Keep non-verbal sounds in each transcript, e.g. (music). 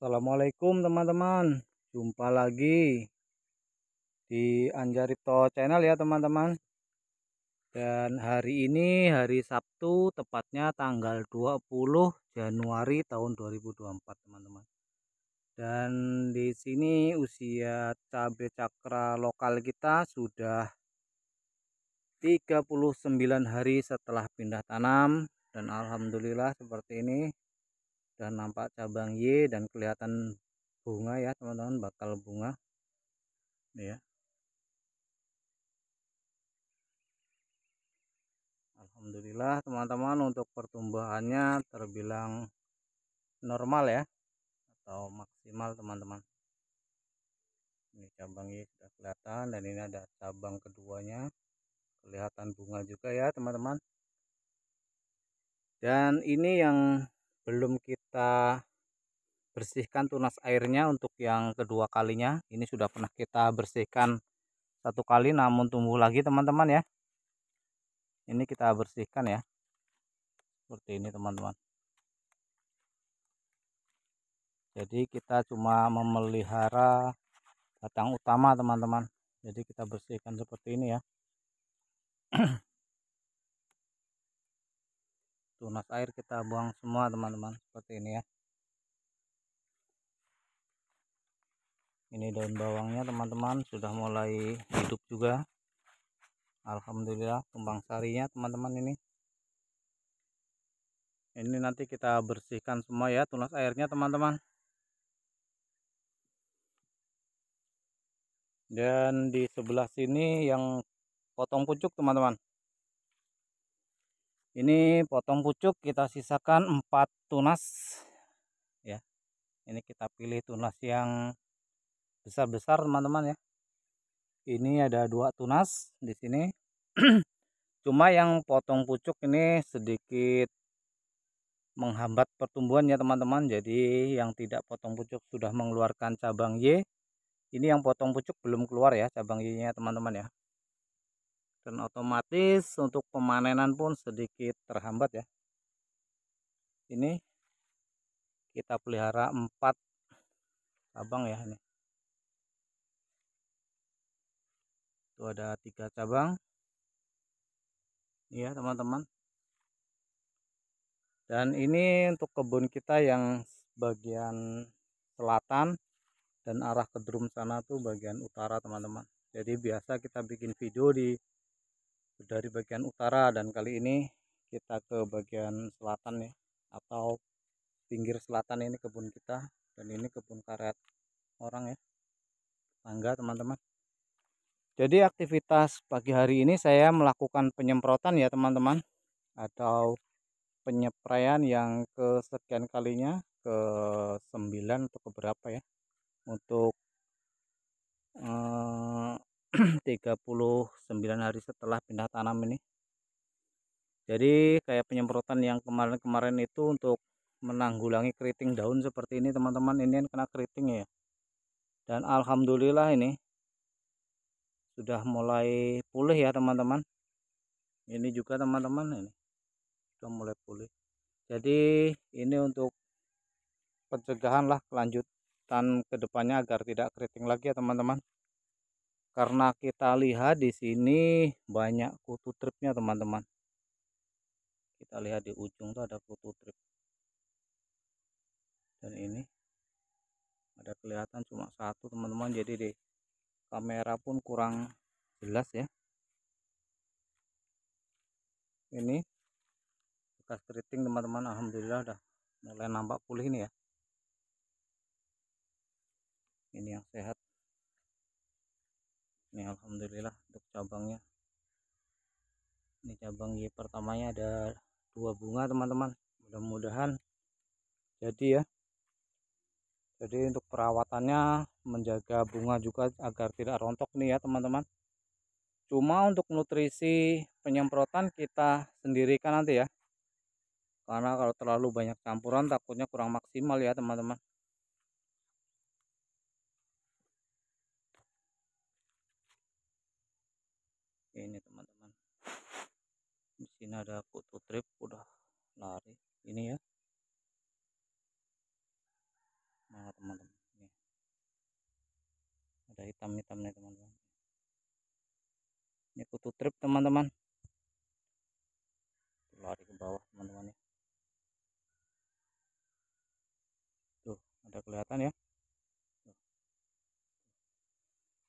Assalamualaikum teman-teman. Jumpa lagi Di Anjarito channel ya teman-teman. Dan hari ini hari Sabtu Tepatnya tanggal 20 Januari tahun 2024 teman-teman. Dan di sini usia cabai cakra lokal kita sudah 39 hari setelah pindah tanam. Dan alhamdulillah seperti ini dan nampak cabang Y dan kelihatan bunga ya teman-teman bakal bunga. Ini ya. Alhamdulillah teman-teman untuk pertumbuhannya terbilang normal ya atau maksimal teman-teman. Ini cabang Y sudah kelihatan dan ini ada cabang keduanya. Kelihatan bunga juga ya teman-teman. Dan ini yang belum kita bersihkan tunas airnya untuk yang kedua kalinya ini sudah pernah kita bersihkan satu kali namun tumbuh lagi teman-teman ya. Ini kita bersihkan ya. Seperti ini teman-teman. Jadi kita cuma memelihara batang utama teman-teman. Jadi kita bersihkan seperti ini ya (clears throat) tunas air kita buang semua teman-teman. Seperti ini ya. Ini daun bawangnya teman-teman sudah mulai hidup juga. Alhamdulillah kembang sarinya teman-teman ini. Ini nanti kita bersihkan semua ya tunas airnya teman-teman. Dan di sebelah sini yang potong pucuk teman-teman ini potong pucuk kita sisakan 4 tunas ya. Ini kita pilih tunas yang besar-besar teman-teman ya. Ini ada dua tunas di sini. (clears throat) Cuma yang potong pucuk ini sedikit menghambat pertumbuhan ya teman-teman. Jadi yang tidak potong pucuk sudah mengeluarkan cabang Y. Ini yang potong pucuk belum keluar ya cabang Y nya teman-teman ya dan otomatis untuk pemanenan pun sedikit terhambat ya. Ini kita pelihara empat cabang ya ini. Itu ada tiga cabang. Ya teman-teman. Dan ini untuk kebun kita yang bagian selatan dan arah ke drum sana tuh bagian utara teman-teman. Jadi biasa kita bikin video di dari bagian utara dan kali ini kita ke bagian selatan ya atau pinggir selatan ini kebun kita dan ini kebun karet orang ya tangga teman-teman. Jadi aktivitas pagi hari ini saya melakukan penyemprotan ya teman-teman atau penyepraian yang kesekian kalinya ke 9 atau ke berapa ya untuk eh, (clears throat) 39 hari setelah pindah tanam ini. Jadi kayak penyemprotan yang kemarin-kemarin itu untuk menanggulangi keriting daun seperti ini teman-teman ini kan kena keriting ya. Dan Alhamdulillah ini sudah mulai pulih ya teman-teman. Ini juga teman-teman ini sudah mulai pulih. Jadi ini untuk pencegahan lah kelanjutan ke depannya agar tidak keriting lagi ya teman-teman karena kita lihat di sini banyak kutu tripnya teman-teman. Kita lihat di ujung tuh ada kutu trip. Dan ini ada kelihatan cuma satu teman-teman. Jadi di kamera pun kurang jelas ya. Ini bekas keriting teman-teman. Alhamdulillah udah mulai nampak pulih ini ya. Ini yang sehat ini alhamdulillah untuk cabangnya. Ini cabang Y pertamanya ada dua bunga teman-teman. Mudah-mudahan jadi ya. Jadi untuk perawatannya menjaga bunga juga agar tidak rontok nih ya teman-teman. Cuma untuk nutrisi penyemprotan kita sendirikan nanti ya. Karena kalau terlalu banyak campuran takutnya kurang maksimal ya teman-teman ini ada kutu trip udah lari. Ini ya. Mana teman-teman? Ada hitam-hitamnya teman-teman. Ini kutu trip teman-teman. Lari ke bawah teman-teman ya. Tuh ada kelihatan ya.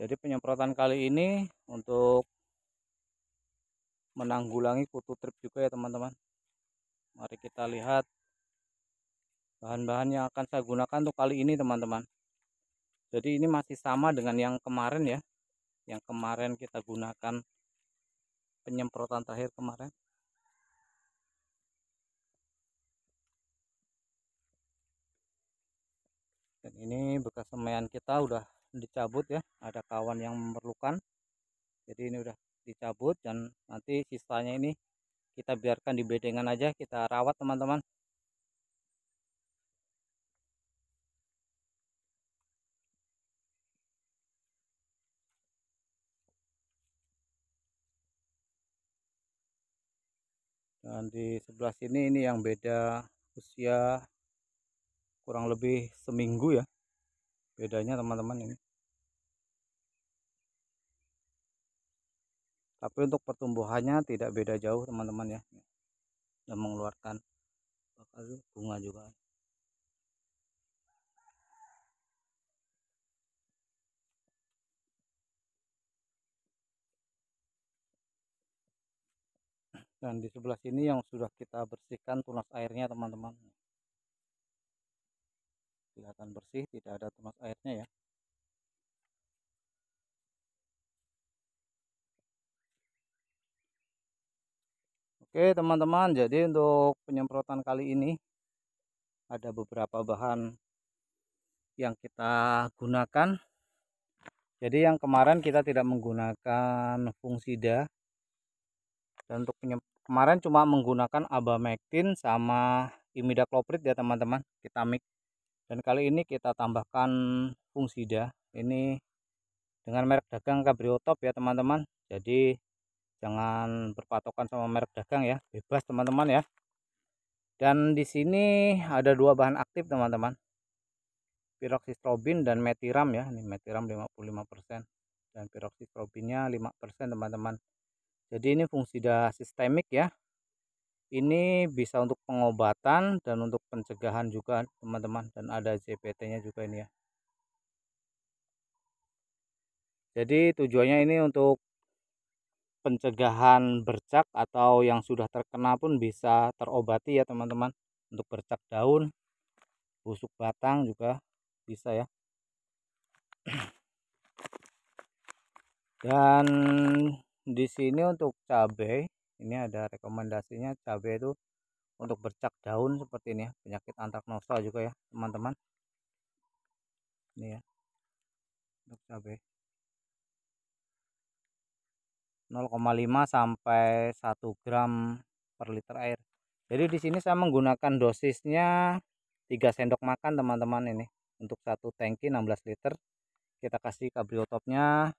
Jadi penyemprotan kali ini untuk menanggulangi kutu trip juga ya teman-teman. Mari kita lihat bahan-bahan yang akan saya gunakan untuk kali ini teman-teman. Jadi ini masih sama dengan yang kemarin ya. Yang kemarin kita gunakan penyemprotan terakhir kemarin. Dan ini bekas semaian kita udah dicabut ya. Ada kawan yang memerlukan. Jadi ini udah dicabut dan nanti sisanya ini kita biarkan di bedengan aja kita rawat teman-teman. Dan di sebelah sini ini yang beda usia kurang lebih seminggu ya bedanya teman-teman ini tapi untuk pertumbuhannya tidak beda jauh teman-teman ya. Dan mengeluarkan bakal bunga juga. Dan di sebelah sini yang sudah kita bersihkan tunas airnya teman-teman. Kelihatan bersih tidak ada tunas airnya ya Oke teman-teman jadi untuk penyemprotan kali ini ada beberapa bahan yang kita gunakan. Jadi yang kemarin kita tidak menggunakan fungsida. Dan untuk kemarin cuma menggunakan abamectin sama imidacloprid ya teman-teman kita mix dan kali ini kita tambahkan fungsida. Ini dengan merek dagang Cabriotop ya teman-teman. Jadi jangan berpatokan sama merek dagang ya bebas teman-teman ya. Dan di sini ada dua bahan aktif teman-teman. Piroksistrobin dan metiram ya. Ini metiram 55% dan piroksistrobinnya 5% teman-teman. Jadi ini fungsi sistemik ya. Ini bisa untuk pengobatan dan untuk pencegahan juga teman-teman. Dan ada JPT nya juga ini ya. Jadi tujuannya ini untuk pencegahan bercak atau yang sudah terkena pun bisa terobati ya teman-teman. Untuk bercak daun busuk batang juga bisa ya. Dan di sini untuk cabai ini ada rekomendasinya cabai itu untuk bercak daun seperti ini ya penyakit antraknosa juga ya teman-teman. Ini ya untuk cabai 0,5 sampai 1 gram per liter air. Jadi di sini saya menggunakan dosisnya 3 sendok makan teman-teman ini. Untuk satu tangki 16 liter kita kasih kabriotopnya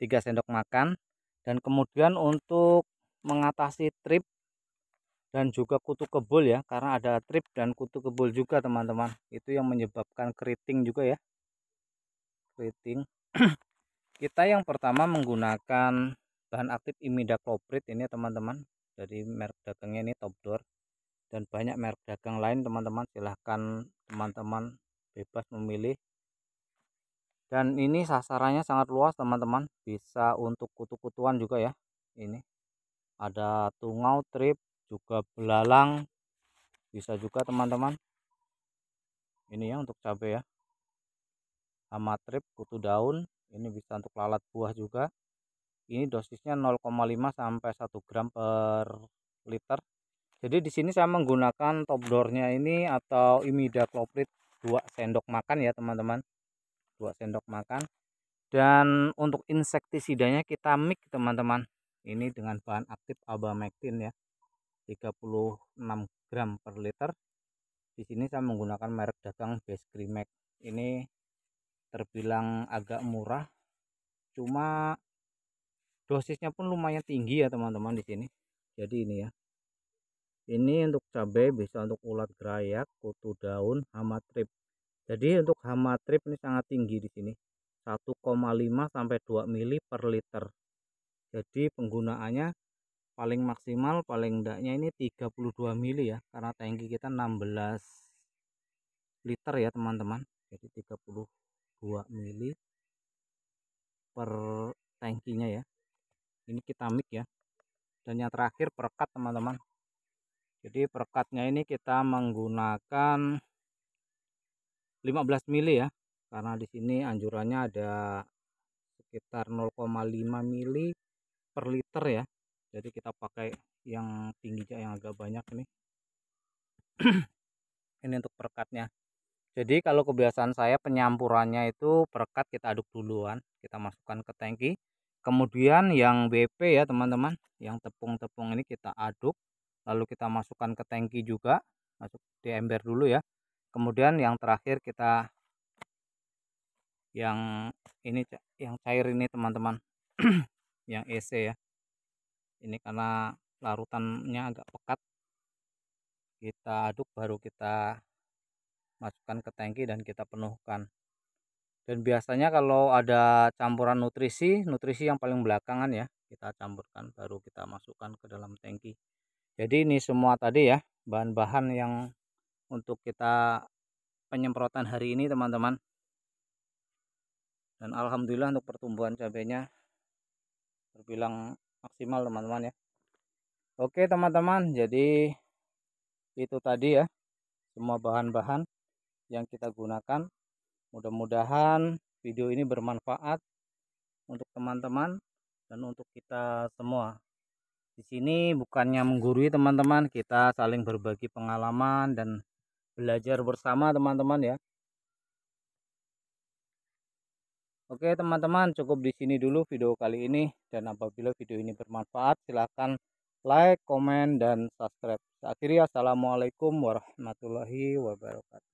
3 sendok makan. Dan kemudian untuk mengatasi trip dan juga kutu kebul ya karena ada trip dan kutu kebul juga teman-teman. Itu yang menyebabkan keriting juga ya. Keriting. (clears throat) Kita yang pertama menggunakan bahan aktif imidacloprid ini teman-teman. Dari merek dagangnya ini top door. Dan banyak merek dagang lain teman-teman. Silahkan teman-teman bebas memilih. Dan ini sasarannya sangat luas teman-teman. Bisa untuk kutu-kutuan juga ya. Ini ada tungau trip juga belalang. Bisa juga teman-teman. Ini ya untuk cabai ya. Sama trip kutu daun. Ini bisa untuk lalat buah juga ini dosisnya 0,5 sampai 1 gram per liter. Jadi di sini saya menggunakan top doornya ini atau imidacloprid 2 sendok makan ya teman-teman. 2 sendok makan. Dan untuk insektisidanya kita mix teman-teman. Ini dengan bahan aktif abamectin ya. 36 gram per liter. Di sini saya menggunakan merek dagang Base Grimax. Ini terbilang agak murah. Cuma dosisnya pun lumayan tinggi ya teman-teman di sini. Jadi ini ya. Ini untuk cabai bisa untuk ulat gerayak kutu daun hama trip. Jadi untuk hama trip ini sangat tinggi di sini. 1,5 sampai 2 mili per liter. Jadi penggunaannya paling maksimal paling enggaknya ini 32 mili ya karena tangki kita 16 liter ya teman-teman. Jadi 32 mili per tangkinya ya ini kita mix ya. Dan yang terakhir perekat teman-teman. Jadi perekatnya ini kita menggunakan 15 mili ya. Karena di sini anjurannya ada sekitar 0,5 mili per liter ya. Jadi kita pakai yang tinggi yang agak banyak ini. (clears throat) Ini untuk perekatnya. Jadi kalau kebiasaan saya penyampurannya itu perekat kita aduk duluan. Kita masukkan ke tangki kemudian yang BP ya teman-teman yang tepung-tepung ini kita aduk lalu kita masukkan ke tangki juga masuk di ember dulu ya. Kemudian yang terakhir kita yang ini yang cair ini teman-teman (clears throat) yang EC ya. Ini karena larutannya agak pekat. Kita aduk baru kita masukkan ke tangki dan kita penuhkan dan biasanya kalau ada campuran nutrisi nutrisi yang paling belakangan ya kita campurkan baru kita masukkan ke dalam tangki. Jadi ini semua tadi ya bahan-bahan yang untuk kita penyemprotan hari ini teman-teman. Dan alhamdulillah untuk pertumbuhan cabenya terbilang maksimal teman-teman ya. Oke teman-teman jadi itu tadi ya semua bahan-bahan yang kita gunakan mudah-mudahan video ini bermanfaat untuk teman-teman dan untuk kita semua di sini bukannya menggurui teman-teman kita saling berbagi pengalaman dan belajar bersama teman-teman ya Oke teman-teman cukup di sini dulu video kali ini dan apabila video ini bermanfaat silahkan like, komen, dan subscribe. Akhirnya assalamualaikum warahmatullahi wabarakatuh.